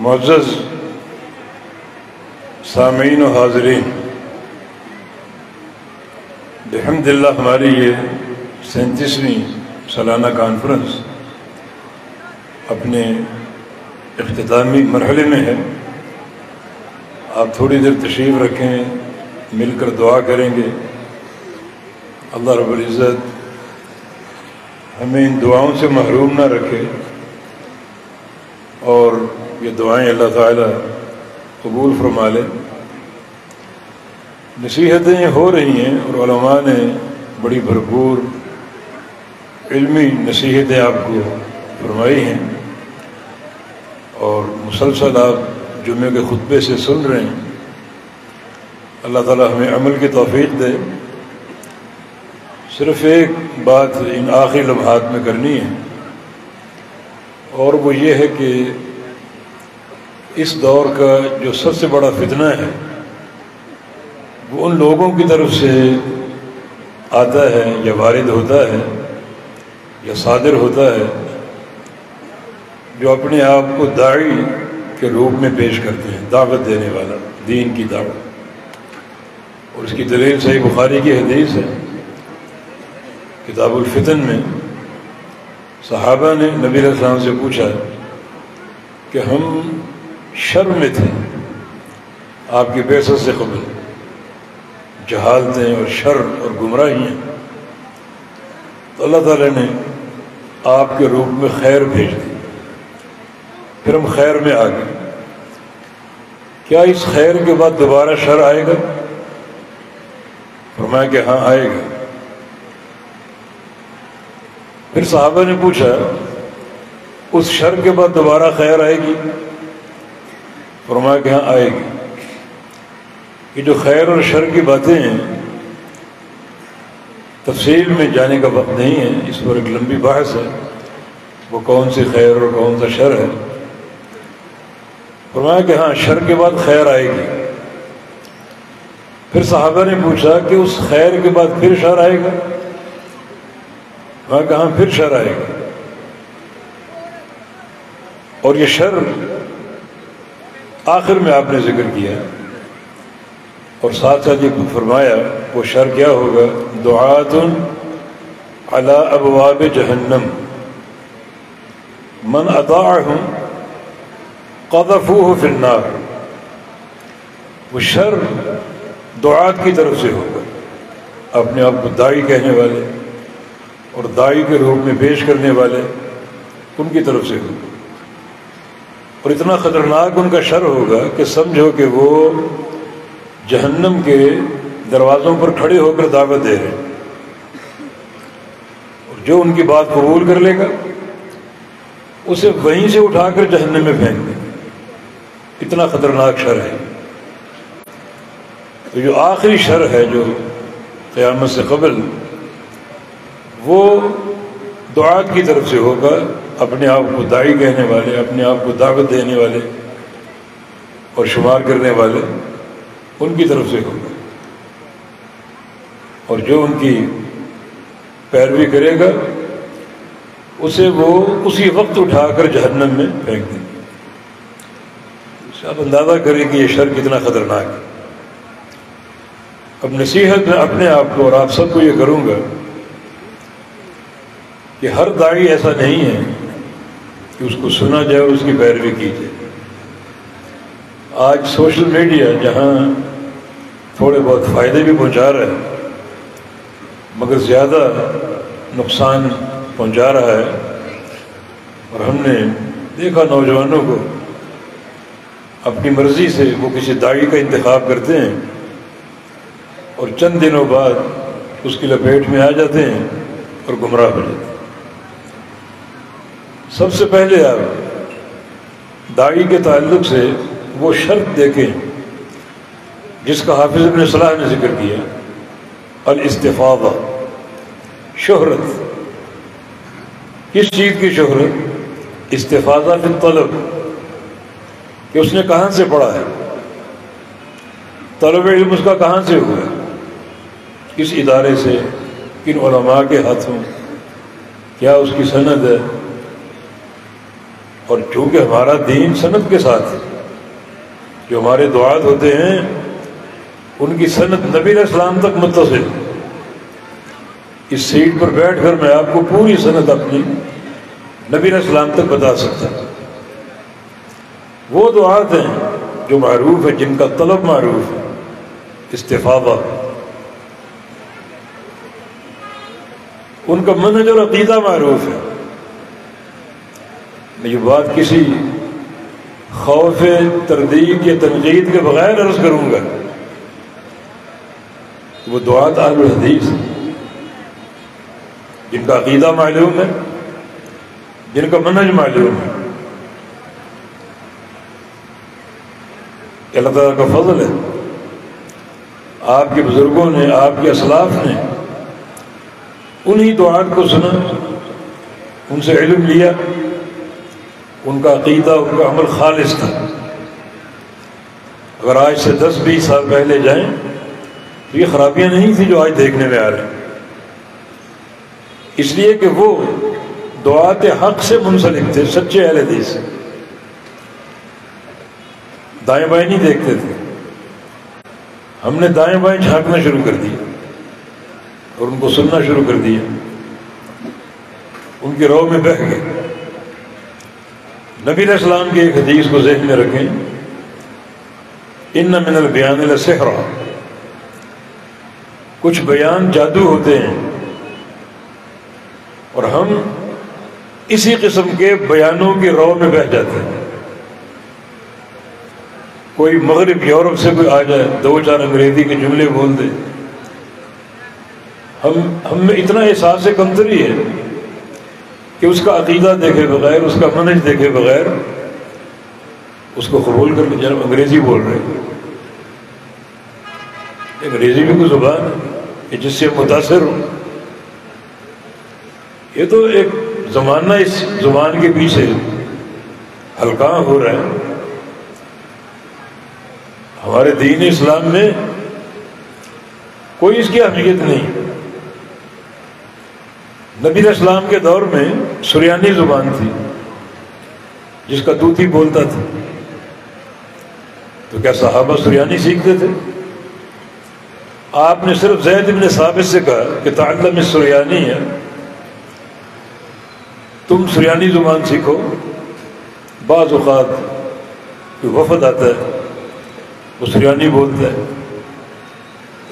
معزز، سامعین و حاضرین الحمد للہ ہماری یہ سینتیسویں سالانہ کانفرنس اپنے اختتامی مرحلے میں ہے۔ آپ تھوڑی دیر تشریف رکھیں، مل کر دعا کریں گے۔ اللہ رب العزت ہمیں ان دعاؤں سے محروم نہ رکھے اور یہ دعائیں اللہ تعالیٰ قبول فرما لے۔ نصیحتیں ہو رہی ہیں اور علماء نے بڑی بھرپور علمی نصیحتیں آپ کو فرمائی ہیں۔ اور مسلسل آپ جمعے کے خطبے سے سن رہے ہیں۔ اللہ تعالیٰ ہمیں عمل کی توفیق دے۔ صرف ایک بات ان آخری لمحات میں کرنی ہے۔ اور وہ یہ ہے کہ اس دور کا جو سب سے بڑا فتنہ ہے، وہ ان لوگوں کی طرف سے آتا ہے، یا وارد ہوتا ہے، یا صادر ہوتا ہے، جو اپنے آپ کو داڑھی کے روپ میں پیش کرتے ہیں، دعوت دینے والا، دین کی دعوت۔ اور اس کی دلیل صحیح بخاری کی حدیث ہے، کتاب الفتن میں صحابہ نے نبی السلام سے پوچھا کہ ہم شر میں تھے۔ آپ کی بیست سے قبل جہالتیں اور شر اور گمراہیاں تو اللہ تعالیٰ نے آپ کے روپ میں خیر بھیج دی۔ پھر ہم خیر میں آ گئے۔ کیا اس خیر کے بعد دوبارہ شر آئے گا؟ فرمایا کہ ہاں آئے گا۔ پھر صحابہ نے پوچھا، اس شر کے بعد دوبارہ خیر آئے گی؟ فرمایا کہ ہاں آئے گی۔ یہ جو خیر اور شر کی باتیں ہیں، تفصیل میں جانے کا وقت نہیں ہے، اس پر ایک لمبی بحث ہے۔ وہ کون سی خیر اور کون سا شر ہے۔ فرمایا کہ ہاں شر کے بعد خیر آئے گی۔ پھر صحابہ نے پوچھا کہ اس خیر کے بعد پھر شر آئے گا؟ کہاں پھر شر آئے گا۔ اور یہ شر آخر میں آپ نے ذکر کیا اور ساتھ ساتھ یہ فرمایا، وہ شر کیا ہوگا؟ دعات علی ابواب جہنم۔ من اطاعہم قذفوہ فی النار۔ وہ شر دعات کی طرف سے ہوگا۔ اپنے آپ کو دائی کہنے والے اور دائی کے روپ میں پیش کرنے والے ان کی طرف سے ہوگا۔ اور اتنا خطرناک ان کا شر ہوگا کہ سمجھو کہ وہ جہنم کے دروازوں پر کھڑے ہو کر دعوت دے رہے ہیں۔ اور جو ان کی بات قبول کر لے گا، اسے وہیں سے اٹھا کر جہنم میں پھینک دیں اتنا خطرناک شر ہے۔ تو جو آخری شر ہے جو قیامت سے قبل، وہ دعات کی طرف سے ہوگا۔ اپنے آپ کو دائی کہنے والے، اپنے آپ کو دعوت دینے والے اور شمار کرنے والے ان کی طرف سے ہوگا اور جو ان کی پیروی کرے گا، اسے وہ اسی وقت اٹھا کر جہنم میں پھینک دیں گے آپ اندازہ کریں کہ یہ شر کتنا خطرناک ہے۔ اب نصیحت میں اپنے آپ کو، اور آپ سب کو یہ کروں گا کہ ہر داڑھی ایسا نہیں ہے کہ اس کو سنا جائے اور اس کی پیروی کی جائے۔ آج سوشل میڈیا جہاں تھوڑے بہت فائدے بھی پہنچا رہا ہے، مگر زیادہ نقصان پہنچا رہا ہے۔ اور ہم نے دیکھا نوجوانوں کو، اپنی مرضی سے وہ کسی داڑھی کا انتخاب کرتے ہیں اور چند دنوں بعد اس کی لپیٹ میں آ جاتے ہیں اور گمراہ ہو جاتے ہیں۔ سب سے پہلے آپ داڑھی کے تعلق سے وہ شرط دیکھیں، جس کا حافظ ابن صلاح نے ذکر کیا الاستفاضہ شہرت۔ کس چیز کی شہرت؟ استفاضہ فی طلب کہ اس نے کہاں سے پڑھا ہے؟ طلب علم اس کا کہاں سے ہوا؟ ہے کس ادارے سے کن علماء کے ہاتھوں۔ کیا اس کی سند ہے؟ اور چونکہ ہمارا دین صنعت کے ساتھ ہے، جو ہمارے دعات ہوتے ہیں، ان کی صنعت نبی اسلام تک متصل اس سیٹ پر بیٹھ کر میں آپ کو پوری صنعت اپنی نبی اسلام تک بتا سکتا ہوں۔ وہ دعات ہیں جو معروف ہے جن کا طلب معروف ہے۔ استفادہ۔ ان کا منج اور عقیدہ معروف ہے۔ میں یہ بات کسی خوف تردید یا تنقید کے بغیر عرض کروں گا وہ دعات اہل الحدیث جن کا عقیدہ معلوم ہے، جن کا منج معلوم ہے۔ اللہ تعالیٰ کا فضل ہے۔ آپ کے بزرگوں نے، آپ کے اسلاف نے انہی دعات کو سنا، ان سے علم لیا۔ ان کا عقیدہ، ان کا عمل خالص تھا۔ اگر آج سے دس، بیس سال پہلے جائیں تو یہ خرابیاں نہیں تھیں جو آج دیکھنے میں آ رہے ہیں اس لیے کہ وہ دعات حق سے منسلک تھے، سچے اہل حدیث دائیں بائیں نہیں دیکھتے تھے۔ ہم نے دائیں بائیں جھانکنا شروع کر دیا اور ان کو سننا شروع کر دیا۔ ان کے رو میں بہ گئے۔ نبی علیہ السلام کی ایک حدیث کو ذہن میں رکھیں۔ ان من البیان السحرا کچھ بیان جادو ہوتے ہیں۔ اور ہم اسی قسم کے بیانوں کے رو میں بہ جاتے ہیں۔ کوئی مغرب یورپ سے کوئی آ جائے، دو چار انگریزی کے جملے بول دے۔ ہم ہم میں اتنا احساس کمتری ہے۔ کہ اس کا عقیدہ دیکھے بغیر، اس کا منج دیکھے بغیر، اس کو قبول کر لیں جب انگریزی بول رہے انگریزی بھی کوئی زبان ہے جس سے متاثر ہو یہ تو ایک زمانہ اس زبان کے پیچھے ہلکا ہو رہا ہے۔ ہمارے دین اسلام میں کوئی اس کی اہمیت نہیں۔ نبی اسلام کے دور میں سریانی زبان تھی، جس کا دوتی بولتا تھا۔ تو کیا صحابہ سریانی سیکھتے تھے؟ آپ نے صرف زید ابن ثابت سے کہا کہ تعلم سریانی ہے۔ تم سریانی زبان سیکھو، بعض اوقات وفد آتا ہے، وہ سریانی بولتا ہے۔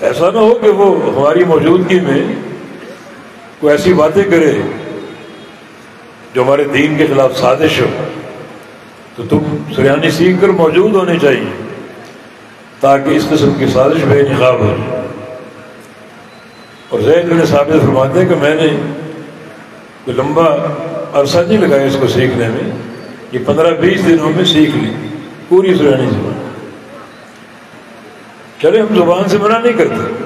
ایسا نہ ہو کہ وہ ہماری موجودگی میں کوئی ایسی باتیں کرے جو ہمارے دین کے خلاف سازش ہو، تو تم سریانی سیکھ کر موجود ہونے چاہیے تاکہ اس قسم کی سازش بے نقاب ہو۔ اور زید بن ثابت فرماتے ہیں کہ میں نے کوئی لمبا عرصہ نہیں لگایا اس کو سیکھنے میں، یہ پندرہ بیس دنوں میں سیکھ لی، پوری سریانی زبان۔ چلے، ہم زبان سے منع نہیں کرتے،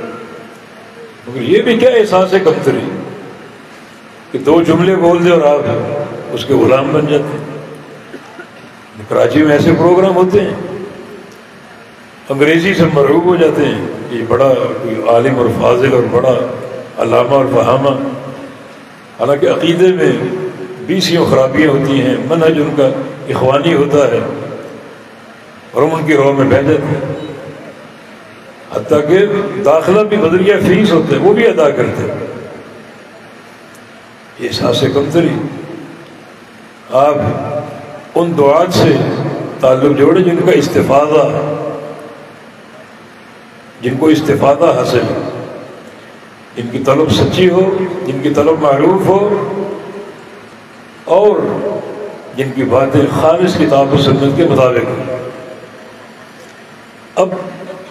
مگر یہ بھی کیا احساس ہے کمتری؟ کہ دو جملے بول دے اور آپ اس کے غلام بن جاتے ہیں۔ کراچی میں ایسے پروگرام ہوتے ہیں۔ انگریزی سے مرعوب ہو جاتے ہیں یہ بڑا عالم اور فاضل اور بڑا علامہ اور فہامہ۔ حالانکہ عقیدے میں بیسیوں خرابیاں ہوتی ہیں، منہج ان کا اخوانی ہوتا ہے اور ہم ان کی رو میں بہ جاتے ہیں۔ حتیٰ کہ داخلہ بھی بدلیہ فیس ہوتے ہیں، وہ بھی ادا کرتے ہیں۔ احساس کمتری آپ ان دعات سے تعلق جوڑے جن کا استفادہ جن کو استفادہ حاصل۔ ہو جن کی طلب سچی ہو، جن کی طلب معروف ہو، اور جن کی باتیں خالص کتاب و سنت کے مطابق۔ اب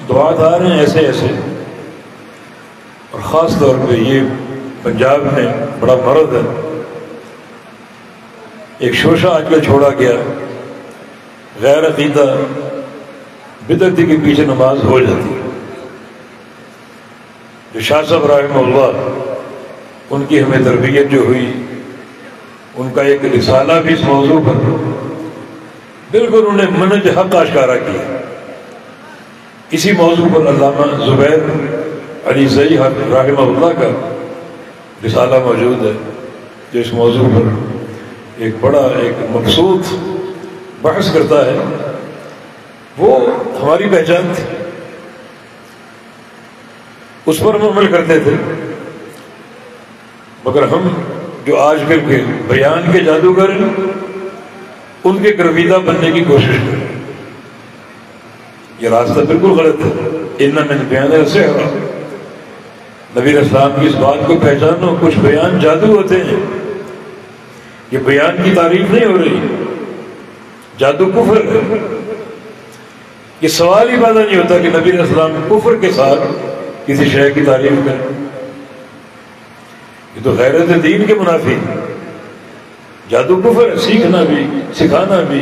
دعات آ رہے ہیں ایسے ایسے۔ اور خاص طور پہ یہ پنجاب میں بڑا مرد ہے۔ ایک شوشہ آج کل چھوڑا گیا۔ غیر عقیدہ بدرتی کے پیچھے نماز ہو جاتی۔ ہے جو شاہ صاحب رحمہ اللہ، ان کی ہمیں تربیت جو ہوئی، ان کا ایک رسالہ بھی اس موضوع پر۔ بالکل انہوں نے منج حق اشکارا کیا۔ اسی موضوع پر علامہ زبیر علی زئی رحمہ اللہ کا رسالہ موجود ہے، جو اس موضوع پر ایک بڑا، ایک مقصود بحث کرتا ہے۔ وہ ہماری پہچان تھی۔ اس پر ہم عمل کرتے تھے۔ مگر ہم جو آج کل کے بیان کے جادوگر ان کے گرویدہ بننے کی کوشش کریں۔ یہ راستہ بالکل غلط ہے۔ ان میں بیان ایسے ہوا نبی اسلام کی اس بات کو پہچانو، کچھ بیان جادو ہوتے ہیں۔ یہ بیان کی تعریف نہیں ہو رہی۔ جادو کفر۔ ہے یہ سوال ہی پیدا نہیں ہوتا کہ نبی اسلام کفر کے ساتھ کسی شہر کی تعریف کریں۔ یہ تو غیرت دین کے منافی۔ جادو کفر ہے، سیکھنا بھی، سکھانا بھی،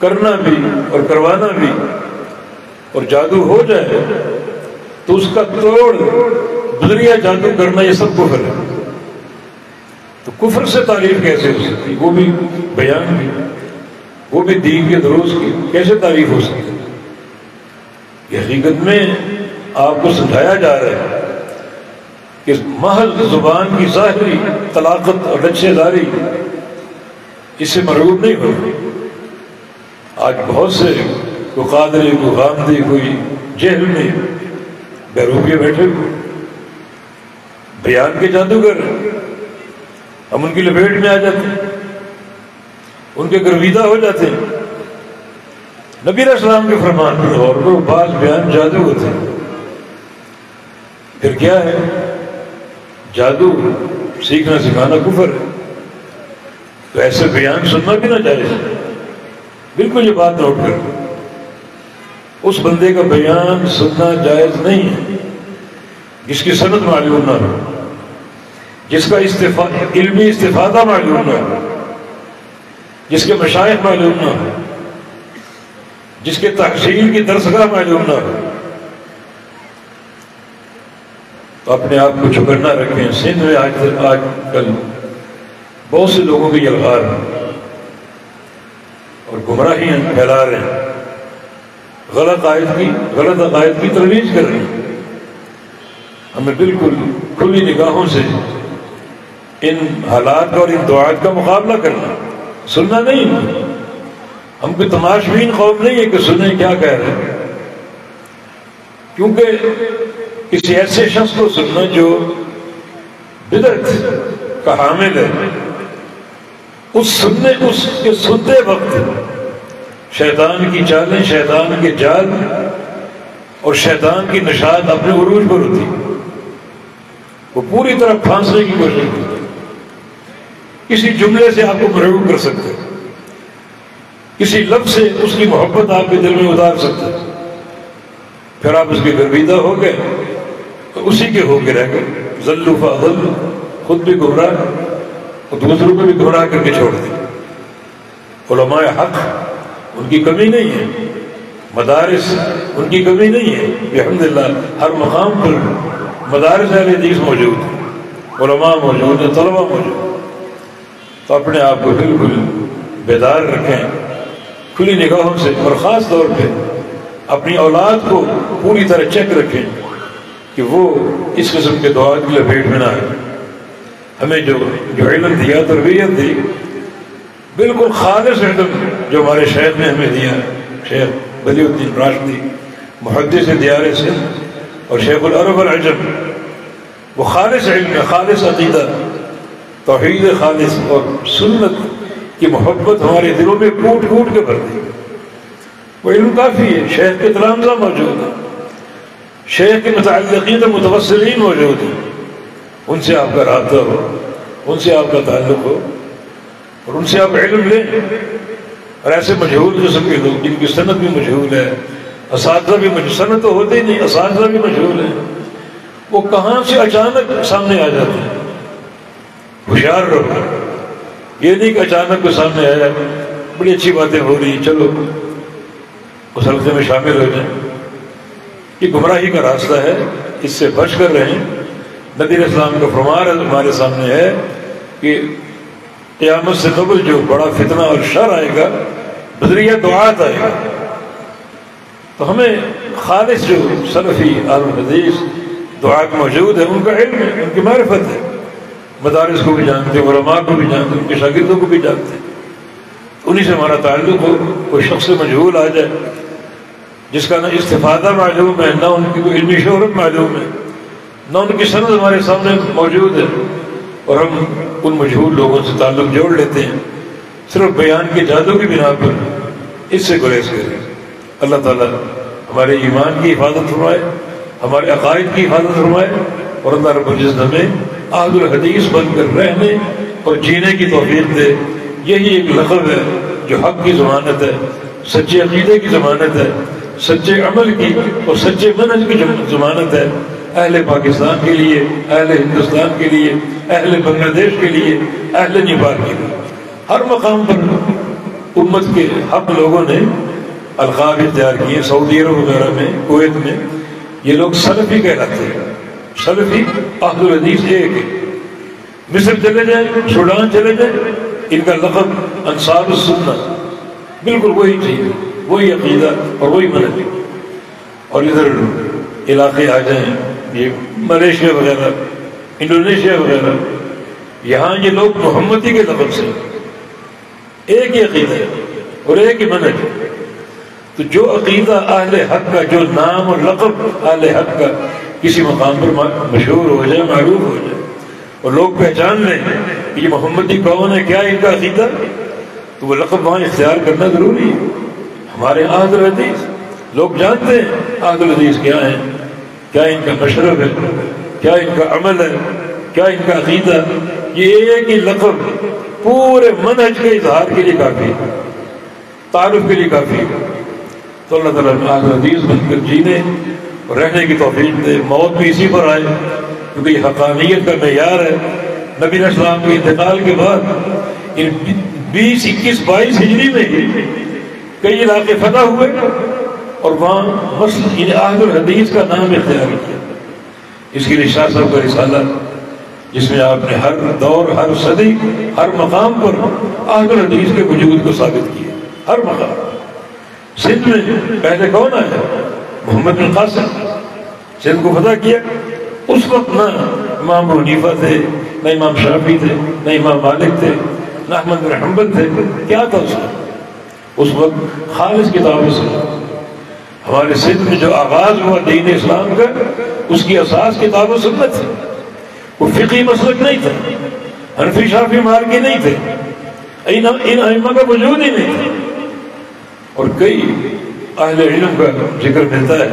کرنا بھی اور کروانا بھی۔ اور جادو ہو جائے۔ تو اس کا توڑ بدریا جادو کرنا یہ سب کفر ہے۔ تو کفر سے تعریف کیسے ہو سکتی؟ وہ بھی بیان بھی وہ بھی دین کے دروس کی، کیسے تعریف ہو سکتی؟ یہ حقیقت میں آپ کو سمجھایا جا رہا ہے کہ محض زبان کی ظاہری طلاقت اور رچے داری اس سے مرغوب نہیں ہو آج بہت سے کوئی قادری کوئی غامدی، کوئی جہل میں بیروبیے بیٹھے ہوئے، بیان کے جادوگر، ہم ان کی لپیٹ میں آ جاتے ہیں ان کے گرویدہ ہو جاتے۔ ہیں نبی السلام کے فرمان پر اور وہ بعض بیان جادو ہوتے ہیں۔ پھر کیا ہے؟ جادو سیکھنا سکھانا کفر ہے۔ تو ایسے بیان سننا بھی نہ جائز بالکل یہ بات نوٹ کر اس بندے کا بیان سننا جائز نہیں ہے، جس کی صنعت معلوم نہ ہو، جس کا علمی استفادہ معلوم نہ ہو، جس کے مشائق معلوم نہ ہو، جس کے تحصیل کی درسگاہ معلوم نہ ہو۔ تو اپنے آپ کو چکرنا رکھیں، سندھ میں آج آج کل بہت سے لوگوں کی یلغار ہیں اور گمراہی پھیلا رہے ہیں۔ غلط عائد کی، غلط عقائد کی ترویج کر رہے ہیں۔ ہمیں بالکل کھلی نگاہوں سے ان حالات اور ان دعات کا مقابلہ کرنا سننا نہیں۔ ہم کوئی تماشبین قوم نہیں ہے کہ سنیں کیا کہہ رہے ہیں۔ کیونکہ کسی ایسے شخص کو سننا جو بدت کا حامل ہے، اس سننے، اس کے سنتے وقت شیطان کی چالیں شیطان کے جال اور شیطان کی نشاد اپنے عروج پر ہوتی۔ وہ پوری طرح پھانسنے کی کوشش کرتی کسی جملے سے آپ کو مرعوب کر سکتے کسی لفظ سے اس کی محبت آپ کے دل میں اتار سکتے پھر آپ اس کے گرویدہ ہو گئے۔ تو اسی کے ہو کے رہ گئے۔ ذلو فضل خود بھی گمراہ اور دوسروں کو بھی گمراہ کر کے چھوڑ دیں علماء حق ان کی کمی نہیں ہے۔ مدارس ان کی کمی نہیں ہے۔ الحمد للہ ہر مقام پر مدارس اہل حدیث موجود ہیں۔ علماء موجود ہیں طلبا موجود تو اپنے آپ کو بالکل بیدار رکھیں۔ کھلی نگاہوں سے اور خاص طور پہ اپنی اولاد کو پوری طرح چیک رکھیں کہ وہ اس قسم کے دعا کی لپیٹ میں نہ آئے۔ ہمیں جو جو علم دیا تربیت دی بالکل خالص علم جو ہمارے شہر نے ہمیں دیا شیخ ولی الدین راشدی، محدث دیار سندھ اور شیخ العرب العجم، وہ خالص علم ہے خالص عقیدہ، توحید خالص اور سنت کی محبت ہمارے دلوں میں کوٹ کوٹ کے بھر دی وہ علم کافی ہے شہر کے تلامزہ موجود ہیں۔ شہر کے متعلقین متوسلین موجود ہیں۔ ان سے آپ کا رابطہ ہو، ان سے آپ کا تعلق ہو۔ اور ان سے آپ علم لیں۔ اور ایسے مشہور قسم کے لوگ جن کی صنعت بھی مشہور ہے، اساتذہ بھی مشہور صنعت تو ہوتے ہی نہیں، اساتذہ بھی مشہور ہیں۔ وہ کہاں سے اچانک سامنے آ جاتے ہیں؟ ہوشیار رہو۔ یہ نہیں کہ اچانک کو سامنے آیا، بڑی اچھی باتیں ہو رہی چلو۔ اس حلقے میں شامل ہو جائیں۔ یہ گمراہی کا راستہ ہے، اس سے بچ کر رہیں۔ نبی اسلام کا فرمان ہمارے سامنے ہے کہ قیامت سے قبل جو بڑا فتنہ اور شر آئے گا، بدریہ دعات آئے گا۔ تو ہمیں خالص جو سلفی عالم حدیث دعات موجود ہے، ان کا علم ہے، ان کی معرفت ہے۔ مدارس کو بھی جانتے ہیں، علماء کو بھی جانتے ہیں، ان کے شاگردوں کو بھی جانتے ہیں۔ انہیں سے ہمارا تعلق ہو، کوئی شخص مجہول آ جائے، جس کا نہ استفادہ معلوم ہے، نہ ان کی کوئی علمی شہرت معلوم ہے، نہ ان کی سند ہمارے سامنے موجود ہے۔ اور ہم ان مشہور لوگوں سے تعلق جوڑ لیتے ہیں۔ صرف بیان کے جادو کی بنا پر اس سے گریز کریں۔ اللہ تعالیٰ ہمارے ایمان کی حفاظت فرمائے، ہمارے عقائد کی حفاظت فرمائے اور اللہ رب العزت ہمیں آد الحدیث بن کر رہنے اور جینے کی توفیق دے۔ یہی ایک لقب ہے جو حق کی ضمانت ہے، سچے عقیدے کی ضمانت ہے، سچے عمل کی اور سچے منج کی ضمانت ہے۔ اہل پاکستان کے لیے، اہل ہندوستان کے لیے، اہل بنگلہ دیش کے لیے، اہل نیپال کے لیے۔ ہر مقام پر امت کے حق لوگوں نے القاب اختیار کیے، سعودی عرب وغیرہ میں، کویت میں۔ یہ لوگ سلفی کہلاتے ہیں۔ سلفی عہد الحدیث ایک ہے مصر چلے جائیں، سوڈان چلے جائیں، ان کا لقب انصار السنہ بالکل وہی چیز وہی عقیدہ اور وہی منج اور ادھر علاقے آ جائیں یہ ملیشیا وغیرہ، انڈونیشیا وغیرہ، یہاں یہ لوگ محمدی کے لقب سے ایک ہی عقیدہ اور ایک ہی منج تو جو عقیدہ اہل حق کا، جو نام اور لقب اہل حق کا کسی مقام پر مشہور ہو جائے، معروف ہو جائے اور لوگ پہچان لیں کہ یہ محمدی کون ہے، کیا ان کا عقیدہ تو وہ لقب وہاں اختیار کرنا ضروری ہے۔ ہمارے عہد الحدیث لوگ جانتے ہیں عہد الحدیث کیا ہیں۔ کیا ان کا مشرف ہے؟ کیا ان کا عمل ہے؟ کیا ان کا عقیدہ یہ ایک ہی لقب پورے منہج کے اظہار کے لیے کافی ہے، تعارف کے لیے کافی ہے۔ تو اللہ تعالیٰ عہد الحدیث بن کر جینے اور رہنے کی توفیق دے۔ موت بھی اسی پر آئے، کیونکہ یہ حقانیت کا معیار ہے۔ نبی اسلام کے انتقال کے بعد بیس اکیس بائیس ہجری میں کئی علاقے فتح ہوئے۔ اور وہاں مسلم یعنی ان الحدیث کا نام اختیار کیا۔ اس کے لیے شاہ صاحب کا رسالہ، جس میں آپ نے ہر دور، ہر صدی، ہر مقام پر عہد الحدیث کے وجود کو ثابت کیا۔ ہر مقام۔ سندھ میں پہلے کون آیا؟ محمد بن قاسم سندھ کو فتح کیا۔ اس وقت نہ امام حنیفہ تھے، نہ امام شافی تھے، نہ امام مالک تھے، نہ احمد بن حنبل تھے۔ کیا تھا اس وقت؟ اس وقت خالص کتاب سے ہمارے سندھ میں جو آغاز ہوا دین اسلام کا، اس کی اساس کتاب و سنت تھی۔ وہ فقی مسلک نہیں تھا حنفی، شافی مارکی نہیں تھے۔ ان ائمہ کا وجود ہی نہیں تھا۔ اور کئی اہل علم کا ذکر ملتا ہے،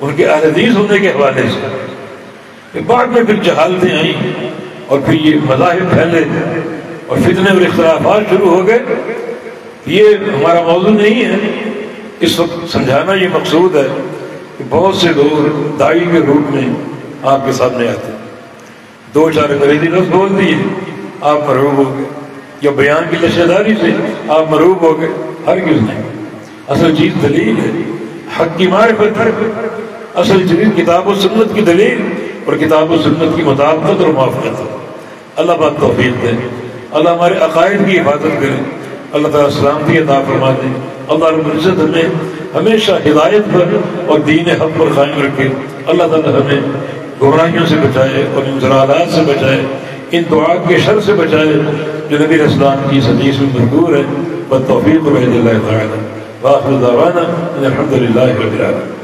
ان کے اہل حدیث ہونے کے حوالے سے۔ بعد میں پھر جہالتیں آئیں، اور پھر یہ مذاہب پھیلے، اور فتنے اور اختلافات شروع ہو گئے۔ یہ ہمارا موضوع نہیں ہے۔ اس وقت سمجھانا یہ مقصود ہے کہ بہت سے لوگ دائی کے روپ میں آپ کے سامنے آتے دو چار انگریزی لفظ بول دیے، آپ مرحوب ہو گئے۔ یا بیان کی لشے داری سے آپ مرحوب ہو گئے۔ ہر کس نہیں۔ اصل چیز دلیل ہے۔ حق کی معرفت ہے اصل چیز کتاب و سنت کی دلیل اور کتاب و سنت کی مطابقت اور موافقت۔ ہے اللہ بات توفیق دے۔ اللہ ہمارے عقائد کی حفاظت کرے۔ اللہ تعالیٰ سلامتی عطا فرما دے اللہ رب العزت ہمیں ہمیشہ ہدایت پر اور دین حق پر قائم رکھے۔ اللہ تعالیٰ ہمیں گمراہیوں سے بچائے اور ان زراعات سے بچائے، ان دعا کے شر سے بچائے۔ جو نبی اسلام کی حدیث میں مذکور ہے۔ بد توفیق اللہ تعالیٰ۔ واخر دعوانا الحمد للہ رب العالمین۔